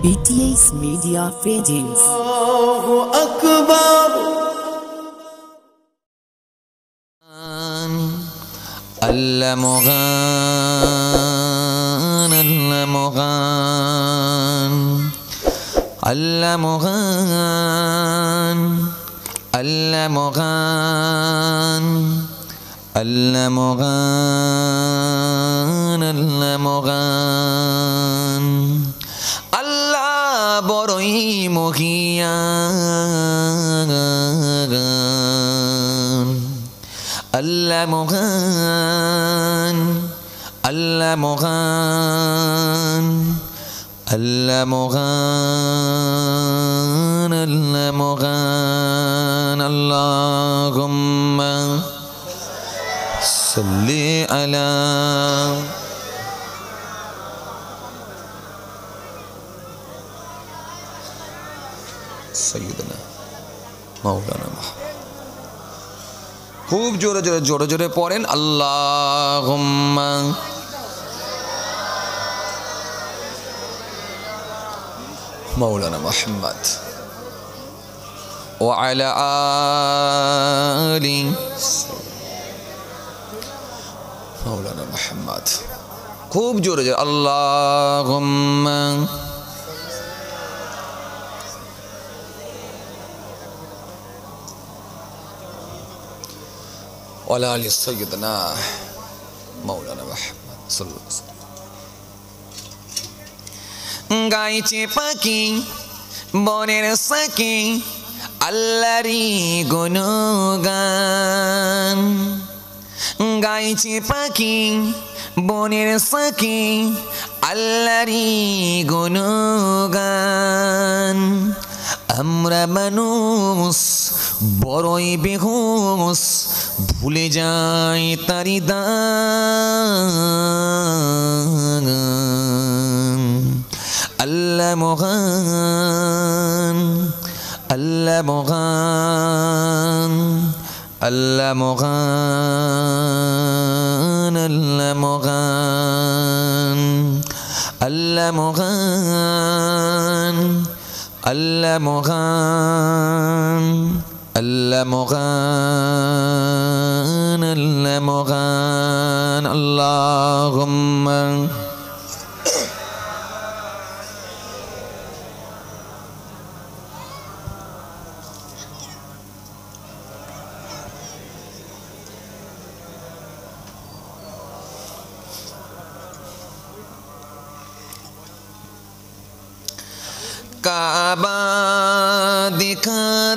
BTS Media Pages. أكبر اللمغان اللمغان اللمغان اللمغان اللمغان اللمغان اللمغان اللمغان اللمغان اللهم صل على سيدنا مولانا محمد. খুব জোরে জোরে জোরে জোরে পড়েন আল্লাহ মৌলানা মোহাম্মদ ও আলা আলি মৌলানা মোহাম্মদ খুব জোরে জোরে আল্লাহ ওয়ালা আলী সৈয়দনা মৌলানা মাহমদ সাল্লাল্লাহু গাইছে পাখি, বনের সাকি আল্লাহরি গুণগান। গাইছে পাখি, বনের সাকি আল্লাহরি গুণগান। আমরা মানুষ, বড়ই বেহুস ভুলে যাই তারি দান আল্লাহ মহান আল্লাহ মহান আল্লাহ মহান আল্লাহ মহান আল্লাহ মহান আল্লাহ মহান আল্লাহ মহান المغان اللهم كعبادك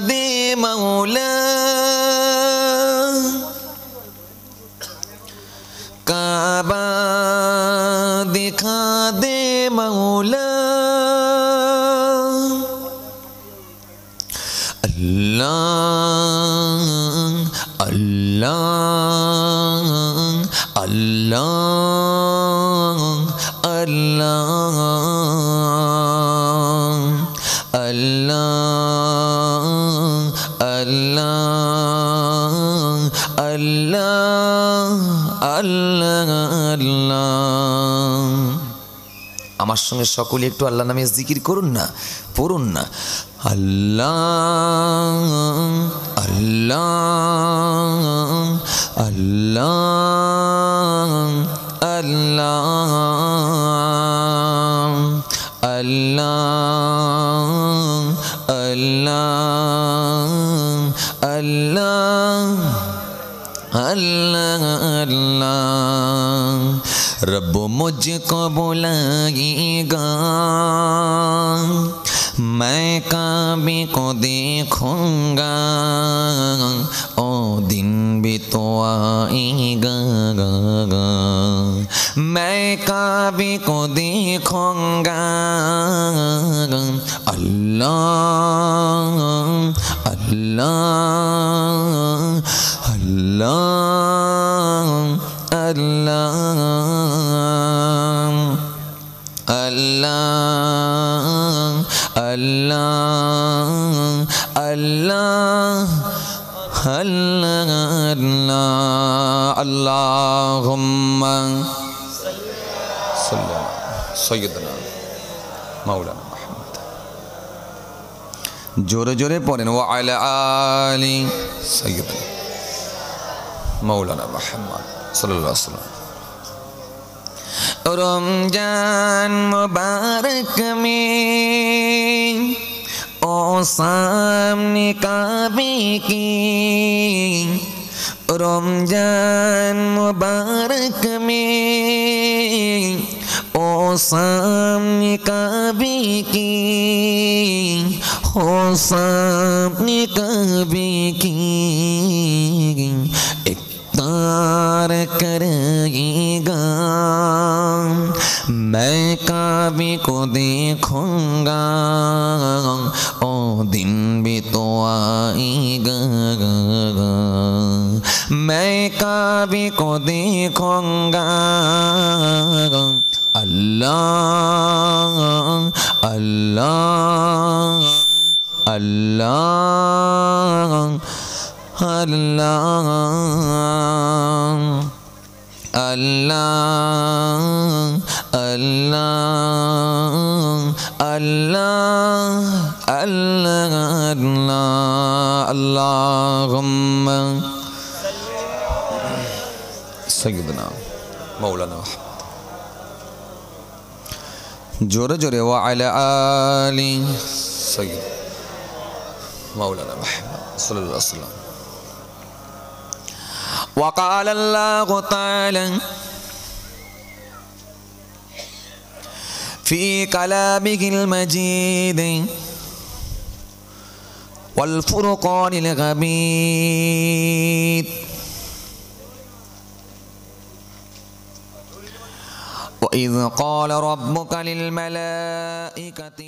دي مولاي اللہ اللہ اللہ اللہ আমার সঙ্গে সকলে একটু আল্লাহ নামে জিকির করুন না, পড়ুন না। আল্লাহ আল্লাহ আল্লাহ আল্লাহ আল্লাহ। अल्लाह अल्लाह रब मुझको बुलाएगा मैं काबे को देखूंगा ओ दिन भी तो आएगा मैं काबे को देखूंगा अल्लाह अल्लाह अल्लाह اللہ اللہ اللہم صلی سیدنا مولانا محمد جورے جورے پورن وعلی آلی سیدنا مولانا محمد صلی اللہ علیہ وسلم رمضان مبارک میں تو سامنے کعبے کی۔ رمضان مبارک میں او سامنے کعبے کی۔ ہو سامنے کعبے کی۔ اقتار کرے گا۔ میں کا نبی کو دیکھوں گا۔ او دن بھی تو آئی گا۔ میں کعبے کو دیکھوں گا۔ اللہ اللہ اللہ اللہ اللہ اللہ۔ الله الله الله اللهم سيدنا مولانا محمد جورا وعلى آل سيد مولانا محمد صلى الله عليه وسلم. وقال الله تعالى في كلامه المجيد والفرقان الغميد. وإذ قال ربك للملائكة